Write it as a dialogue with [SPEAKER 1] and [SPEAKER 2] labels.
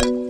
[SPEAKER 1] you